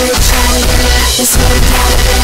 you're trying to get This whole You